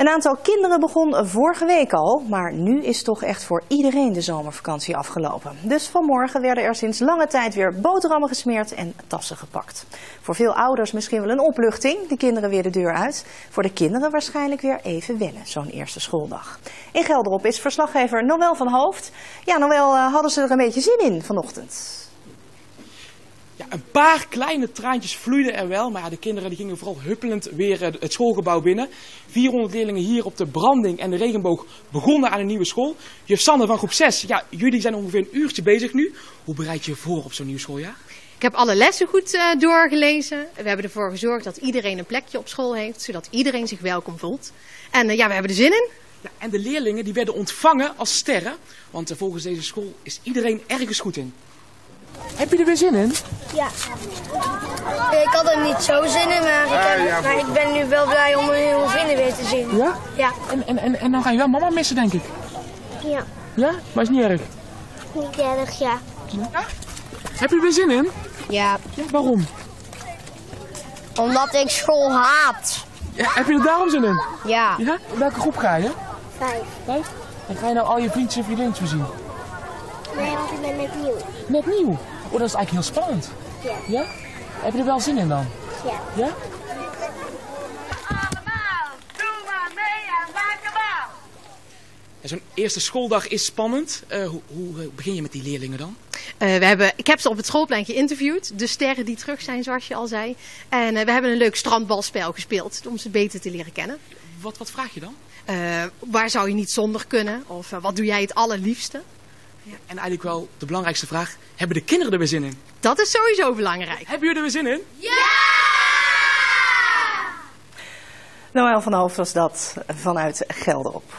Een aantal kinderen begon vorige week al, maar nu is toch echt voor iedereen de zomervakantie afgelopen. Dus vanmorgen werden er sinds lange tijd weer boterhammen gesmeerd en tassen gepakt. Voor veel ouders misschien wel een opluchting, de kinderen weer de deur uit. Voor de kinderen waarschijnlijk weer even wennen, zo'n eerste schooldag. In Gelderop is verslaggever Noël van Hoofd. Ja, Noël, eh, hadden ze er een beetje zin in vanochtend? Ja, een paar kleine traantjes vloeiden er wel, maar ja, de kinderen die gingen vooral huppelend weer eh, het schoolgebouw binnen. 400 leerlingen hier op de branding en de regenboog begonnen aan een nieuwe school. Juf Sander van groep 6, ja, jullie zijn ongeveer een uurtje bezig nu. Hoe bereid je je voor op zo'n nieuw schooljaar? Ik heb alle lessen goed uh, doorgelezen. We hebben ervoor gezorgd dat iedereen een plekje op school heeft, zodat iedereen zich welkom voelt. En uh, ja, we hebben er zin in. Ja, en de leerlingen die werden ontvangen als sterren, want uh, volgens deze school is iedereen ergens goed in. Heb je er weer zin in? Ja. Ik had er niet zo zin in, maar ik, heb, maar ik ben nu wel blij om mijn nieuwe vrienden weer te zien. Ja? Ja. En, en, en, en dan ga je wel mama missen, denk ik. Ja. Ja? Maar is niet erg. Niet erg, ja. ja? Heb je er weer zin in? Ja. ja waarom? Omdat ik school haat. Ja, heb je er daarom zin in? Ja. ja. Welke groep ga je? Vijf. Vijf? En ga je nou al je vriendjes en vriendinnetjes zien? Nee, want ik ben net nieuw. Net nieuw? Oh, dat is eigenlijk heel spannend. Ja. Ja? Heb je er wel zin in dan? Ja. Ja? Allemaal, doe maar mee en maak hem af. Ja, Zo'n eerste schooldag is spannend. Uh, hoe, hoe begin je met die leerlingen dan? Uh, we hebben, ik heb ze op het schoolplein geïnterviewd. De sterren die terug zijn, zoals je al zei. En uh, we hebben een leuk strandbalspel gespeeld om ze beter te leren kennen. Wat, wat vraag je dan? Uh, waar zou je niet zonder kunnen? Of wat doe jij het allerliefste? Ja, en eigenlijk wel de belangrijkste vraag. Hebben de kinderen er weer zin in? Dat is sowieso belangrijk. Hebben jullie er weer zin in? Ja! Noël van Hoofd was dat vanuit Gelderop.